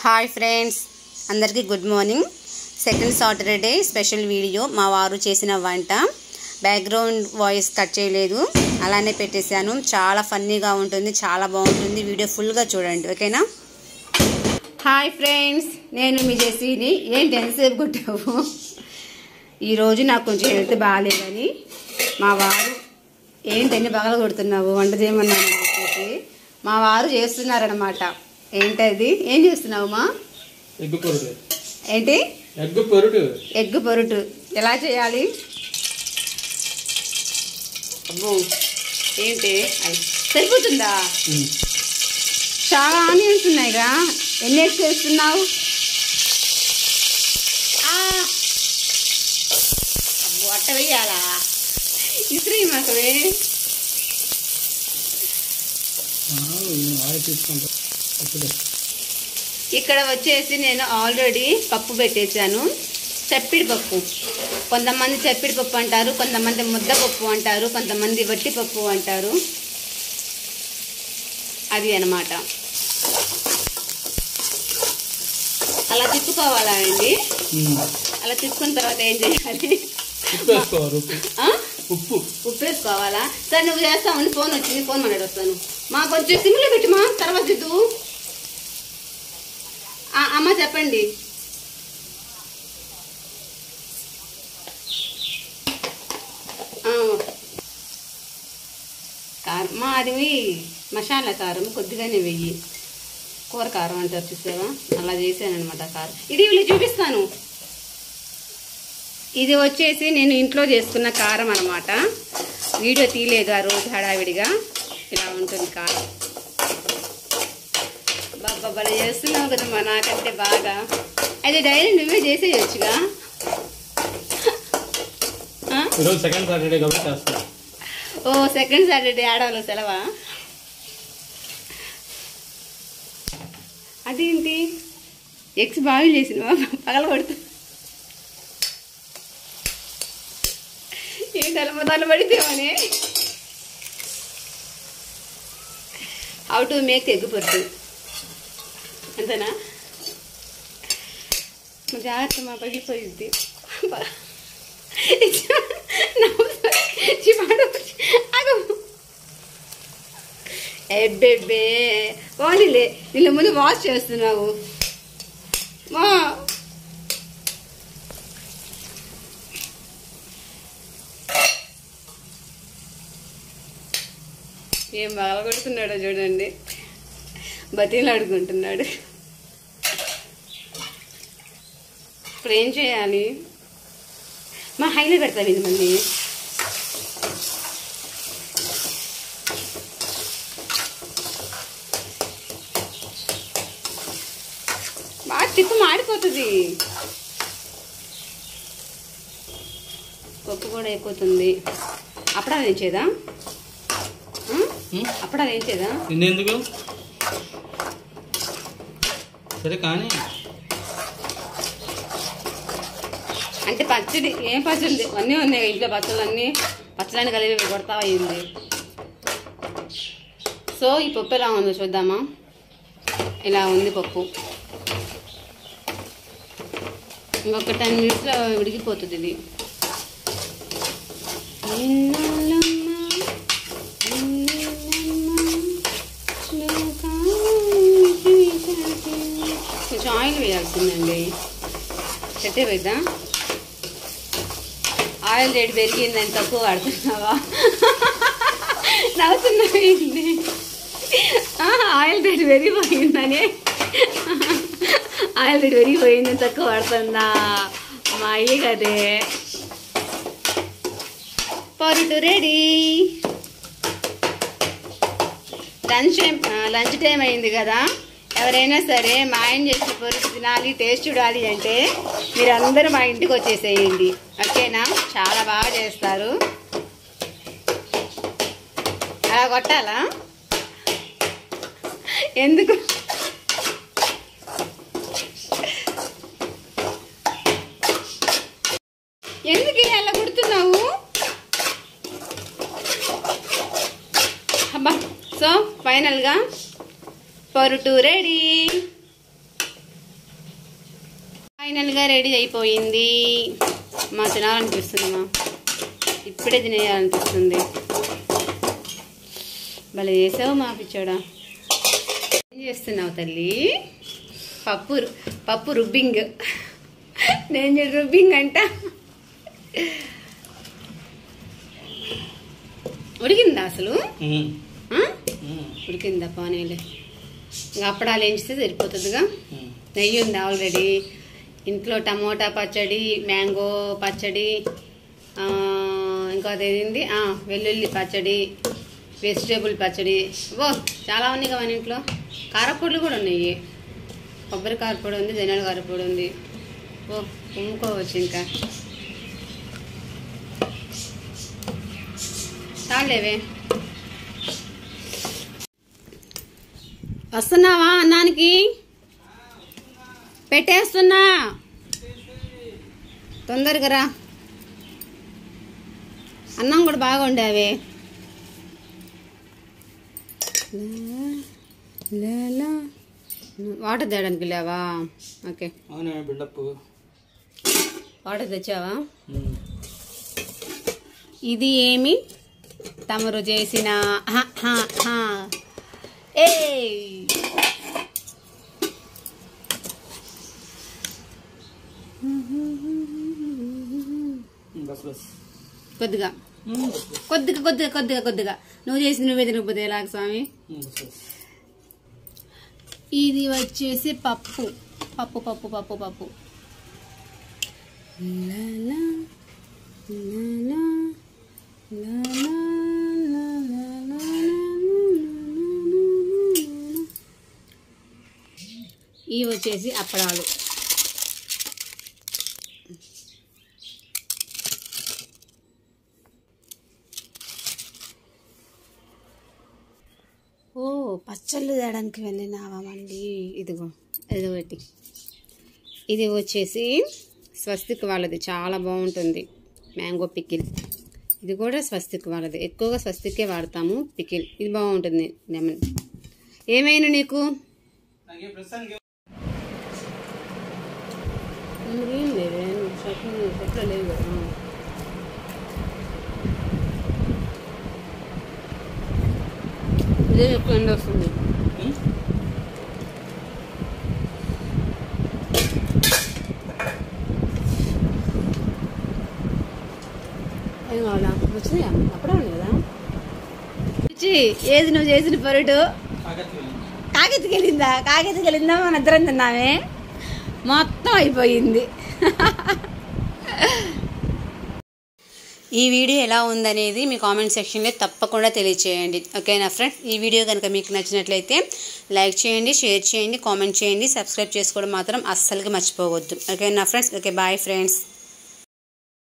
Hi friends అందరికీ good morning. Second Saturday special video మా వారు చేసిన వంట. బ్యాక్గ్రౌండ్ వాయిస్ కట్ చేయలేదు. అలానే పెట్టేశాను. చాలా ఫన్నీగా ఉంటుంది చాలా బాగుంటుంది. వీడియో ఫుల్గా చూడండి ఓకేనా? హాయ్ ఫ్రెండ్స్ నేను మీ జెస్సీని ఏంటి ఎంతసేపు కొట్టావు? ఈరోజు నాకు కొంచెం హెల్త్ బాగాలేదని మా వారు ఏంటి ఎన్ని కొడుతున్నావు? వంట చేయమన్నాను అని చెప్పేసి మా వారు చేస్తున్నారనమాట ఏంటది? ఏం చేస్తున్నావు మా? ఎగ్ పొరుటు ఏంటి? ఎగ్ పొరుటు ఎగ్ పొరుటు ఎలా చేయాలి? అబ్బో ఏంటి? సరిపోతుందా? చాలా ఆనియన్స్ ఉన్నాయిగా ఎన్ని ఎగ్స్ వేస్తున్నావు! అబ్బో అట్ట వెయ్యాలా ఇస్త్రీ మాకవే ఆయిల్ తీసుకుంటా. ఇక్కడ వచ్చేసి నేను ఆల్రెడీ పప్పు పెట్టేశాను. చప్పిడి పప్పు కొంతమంది చప్పిడి పప్పు అంటారు కొంతమంది ముద్ద పప్పు అంటారు కొంతమంది వట్టి పప్పు అంటారు. అది అన్నమాట. అలా తిప్పుకోవాలా అండి? అలా తిప్పుకున్న తర్వాత ఏం చేయాలి? ఉప్పు. వేసుకోవాలి ఉప్పు. వేసుకోవాలా సరే నువ్వు చేస్తావని ఫోన్ వచ్చింది ఫోన్ మాట్లాడి వస్తాను మా కొంచెం సిమ్లో పెట్టి మా తర్వాత అమ్మ చెప్పండి. కారం మా అది మసాలా కారం కొద్దిగానే వెయ్యి. కూర కారం అంటారు చూసావా? అలా చేశానమాట కారం. ఇది వీళ్ళు చూపిస్తాను. ఇది వచ్చేసి నేను ఇంట్లో చేసుకున్న కారం అనమాట వీడియో తీయలేదు ఆ రోజు హడావిడిగా. ఇలా ఉంటుంది కారం. బాబా చేస్తున్నావు కదా మా నాకంటే బాగా. అయితే డైలీ నువ్వే చేసేయచ్చుగా? సెకండ్ సాటర్డే ఓ సెకండ్ సాటర్డే ఆడవాళ్ళు సెలవా? అదేంటి? ఎగ్స్ బాగా చేసినవా పగల కొడుతు. ఏ పడితేమని హౌ టు మేక్ ఎగ్ అంతేనా? జాగ్రత్త మా పగిలిపోయింది ఎబ్బెబ్బే పోనీలే వీళ్ళ ముందు వాష్ చేస్తున్నావు. మా. ఏం బాగా కొడుతున్నాడో చూడండి. బతీలు అడుగుంటున్నాడు ఇప్పుడు ఏం చేయాలి? మా హైలో పెడతాను ఇది మళ్ళీ. బాగా తిప్పు మాడిపోతుంది. పప్పు కూడా అయిపోతుంది. అప్పుడా వేయించేదా అప్పుడా వేయించేదా నిన్నెందుకు సరే కానీ అంటే పచ్చడి ఏం పచ్చడి? అన్నీ ఉన్నాయి ఇంట్లో పచ్చళ్ళు అన్నీ పచ్చళ్ళని కలిపి కొడతా అయింది సో ఈ పప్పు ఎలా ఉందో చూద్దామా? ఇలా ఉంది పప్పు. ఇంకొక టెన్ మినిట్స్లో ఉడికిపోతుంది ఇది. కొంచెం ఆయిల్ వేయాల్సిందండి. చెట్టే పోయిద్దా ఆయిల్ రేట్ పెరిగిందని తక్కువ వాడుతున్నావా నవ్వుతున్నాయింది ఆయిల్ రేట్ పెరిగిపోయిందని. ఆయిల్ రేట్ పెరిగిపోయిందని తక్కువ వాడుతుందా మా అయ్యి కదే. పొరుటు ready. Lunch time lunch time అయింది కదా. ఎవరైనా సరే మా ఆయన చేసిన పొరుగు తినాలి టేస్ట్ చూడాలి అంటే మీరందరూ మా ఇంటికి వచ్చేసేయండి. ఓకేనా చాలా బాగా చేస్తారు. అలా కొట్టాలా? ఎందుకు? ఎందుకు అలా కుడుతున్నావు? అబ్బా సో ఫైనల్గా పొరుటు రెడీ. ఫైనల్గా రెడీ అయిపోయింది. మా తినాలనిపిస్తుంది మా. ఇప్పుడే తినేయాలనిపిస్తుంది. భలే చేసావు మా పిచ్చోడా. ఏం చేస్తున్నావు తల్లి? పప్పు పప్పు రుబ్బింగ్. నేను రుబ్బింగ్ అంట. ఉడికిందా అసలు. ఉడికిందా పానీలే. ఇంకా అప్పడాలు వేయించితే సరిపోతుందిగా. నెయ్యి ఉంది ఆల్రెడీ ఇంట్లో టమోటా పచ్చడి మ్యాంగో పచ్చడి ఇంకా అదేంది వెల్లుల్లి పచ్చడి వెజిటేబుల్ పచ్చడి. ఓ చాలా ఉన్నాయి కదా మన ఇంట్లో. కారపొడులు కూడా ఉన్నాయి. కొబ్బరి కారపొడి ఉంది జనాల కారపొడి ఉంది. ఓ కుమ్ముకోవచ్చు ఇంకా. చాలేవే వస్తున్నావా అన్నానికి? పెట్టేస్తున్నా. తొందరగా రా. అన్నం కూడా బాగా వండావే. వాటర్ తేయడానికి లేవా ఓకే. వాటర్ తెచ్చావా. ఇది ఏమి? తమరు చేసిన హ, హ, హ. ఏయ్ బస్ బస్ కొద్దిగా. కొద్దిగా కొద్దిగా కొద్దిగా కొద్దిగా నువ్వు చేసి నువ్వే తినకపోతే ఎలాగ స్వామి. ఇది వచ్చేసి పప్పు పప్పు పప్పు పప్పు పప్పు. ఇవి వచ్చేసి అప్పడాలు ఓ పచ్చళ్ళు తేడానికి వెళ్ళినావా మళ్ళీ ఇదిగో ఇది ఒకటి ఇది వచ్చేసి స్వస్తిక్ వాళ్ళది. చాలా బాగుంటుంది. Mango pickle. ఇది కూడా స్వస్తిక్ వాళ్ళది. ఎక్కువగా స్వస్తికే వాడతాము పికిల్. ఇది బాగుంటుంది. లెమన్. ఏమైనా నీకు? ఏం లేవే షర్ట్లు షర్ట్లో లేవు కదా ఇదే ఎక్కువ ఎండ వస్తుంది. ఏం కావాలా వచ్చినాయా అప్పుడే ఉంది కదా. రుచి ఏది నువ్వు చేసిన పొరటు. కాకెత్తికి వెళ్ళిందా కాకెత్తికి వెళ్ళిందా మన ఇద్దరం తిన్నామే. మొత్తం అయిపోయింది. ఈ వీడియో ఎలా ఉందనేది మీ కామెంట్ సెక్షన్లో తప్పకుండా తెలియచేయండి. ఓకేనా ఫ్రెండ్స్ ఈ వీడియో కనుక మీకు నచ్చినట్లయితే లైక్ చేయండి షేర్ చేయండి కామెంట్ చేయండి. సబ్స్క్రైబ్ చేసుకోవడం మాత్రం అస్సలుగా మర్చిపోవద్దు. ఓకేనా ఫ్రెండ్స్ ఓకే బాయ్ ఫ్రెండ్స్